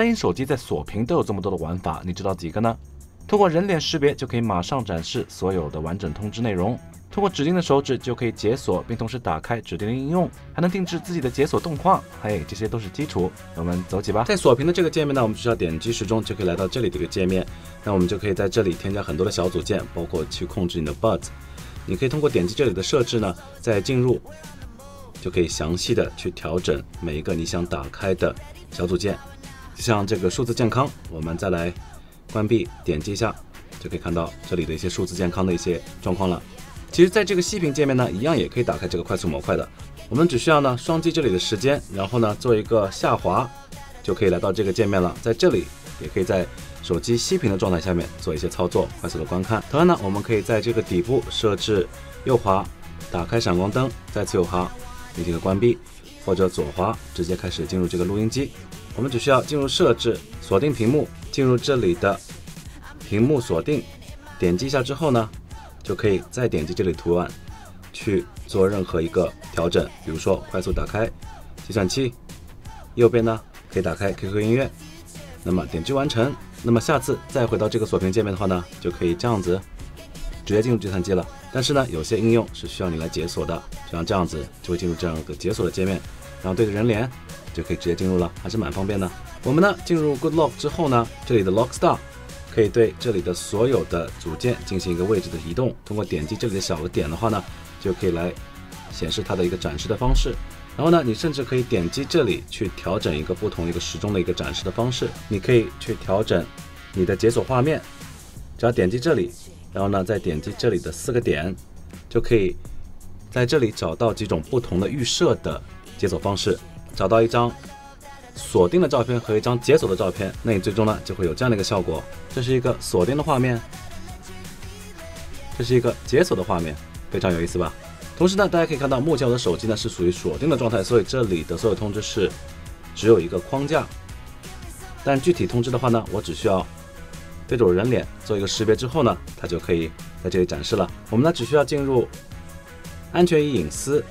三星手机在锁屏都有这么多的玩法，你知道几个呢？通过人脸识别就可以马上展示所有的完整通知内容。通过指定的手指就可以解锁，并同时打开指定的应用，还能定制自己的解锁动画。嘿，这些都是基础，我们走起吧。在锁屏的这个界面呢，我们只需要点击时钟就可以来到这里的一个界面。那我们就可以在这里添加很多的小组件，包括去控制你的 Buds。你可以通过点击这里的设置呢，再进入，就可以详细的去调整每一个你想打开的小组件。像这个数字健康，我们再来关闭，点击一下，就可以看到这里的一些数字健康的一些状况了。其实，在这个息屏界面呢，一样也可以打开这个快速模块的。我们只需要呢双击这里的时间，然后呢做一个下滑，就可以来到这个界面了。在这里，也可以在手机息屏的状态下面做一些操作，快速的观看。同样呢，我们可以在这个底部设置右滑打开闪光灯，再次右滑进行关闭，或者左滑直接开始进入这个录音机。我们只需要进入设置，锁定屏幕，进入这里的屏幕锁定，点击一下之后呢。就可以再点击这里图案去做任何一个调整，比如说快速打开计算器，右边呢可以打开 QQ 音乐，那么点击完成，那么下次再回到这个锁屏界面的话呢，就可以这样子直接进入计算机了。但是呢，有些应用是需要你来解锁的，就像这样子就会进入这样一个解锁的界面，然后对着人脸就可以直接进入了，还是蛮方便的。我们呢进入 Good Lock 之后呢，这里的 Lock Star。可以对这里的所有的组件进行一个位置的移动，通过点击这里的小的点的话呢，就可以来显示它的一个展示的方式。然后呢，你甚至可以点击这里去调整一个不同一个时钟的一个展示的方式。你可以去调整你的解锁画面，只要点击这里，然后呢再点击这里的四个点，就可以在这里找到几种不同的预设的解锁方式，找到一张。锁定的照片和一张解锁的照片，那你最终呢就会有这样的一个效果。这是一个锁定的画面，这是一个解锁的画面，非常有意思吧？同时呢，大家可以看到，目前我的手机呢是属于锁定的状态，所以这里的所有通知是只有一个框架。但具体通知的话呢，我只需要对着我人脸做一个识别之后呢，它就可以在这里展示了。我们呢只需要进入安全与隐私，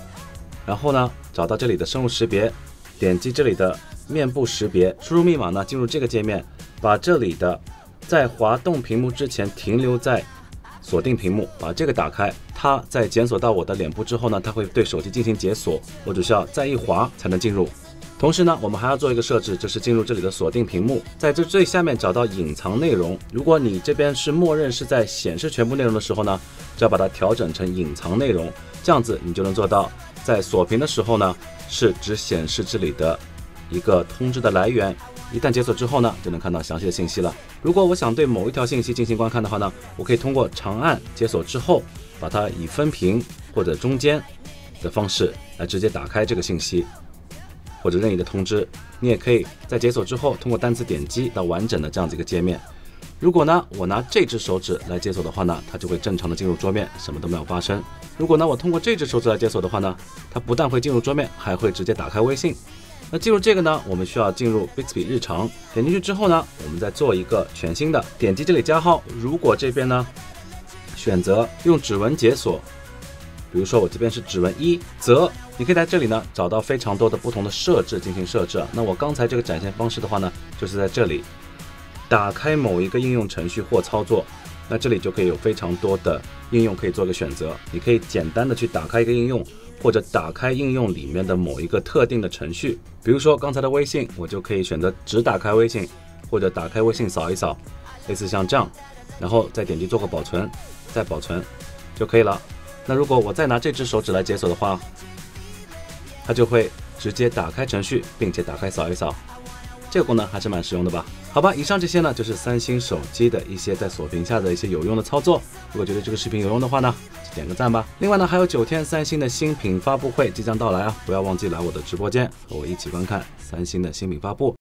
然后呢找到这里的生物识别，点击这里的。面部识别，输入密码呢？进入这个界面，把这里的在滑动屏幕之前停留在锁定屏幕，把这个打开。它在检索到我的脸部之后呢，它会对手机进行解锁。我只需要再一滑才能进入。同时呢，我们还要做一个设置，就是进入这里的锁定屏幕，在这最下面找到隐藏内容。如果你这边是默认是在显示全部内容的时候呢，就要把它调整成隐藏内容，这样子你就能做到在锁屏的时候呢，是只显示这里的。一个通知的来源，一旦解锁之后呢，就能看到详细的信息了。如果我想对某一条信息进行观看的话呢，我可以通过长按解锁之后，把它以分屏或者中间的方式来直接打开这个信息，或者任意的通知。你也可以在解锁之后，通过单词点击到完整的这样子一个界面。如果呢，我拿这只手指来解锁的话呢，它就会正常的进入桌面，什么都没有发生。如果呢，我通过这只手指来解锁的话呢，它不但会进入桌面，还会直接打开微信。那进入这个呢，我们需要进入 Bixby 日常，点进去之后呢，我们再做一个全新的，点击这里加号。如果这边呢选择用指纹解锁，比如说我这边是指纹一，则你可以在这里呢找到非常多的不同的设置进行设置。那我刚才这个展现方式的话呢，就是在这里打开某一个应用程序或操作，那这里就可以有非常多的应用可以做个选择。你可以简单的去打开一个应用。或者打开应用里面的某一个特定的程序，比如说刚才的微信，我就可以选择只打开微信，或者打开微信扫一扫，类似像这样，然后再点击做个保存，再保存就可以了。那如果我再拿这只手指来解锁的话，它就会直接打开程序，并且打开扫一扫。这个功能还是蛮实用的吧？好吧，以上这些呢就是三星手机的一些在锁屏下的一些有用的操作。如果觉得这个视频有用的话呢，就点个赞吧。另外呢，还有九天三星的新品发布会即将到来啊，不要忘记来我的直播间和我一起观看三星的新品发布。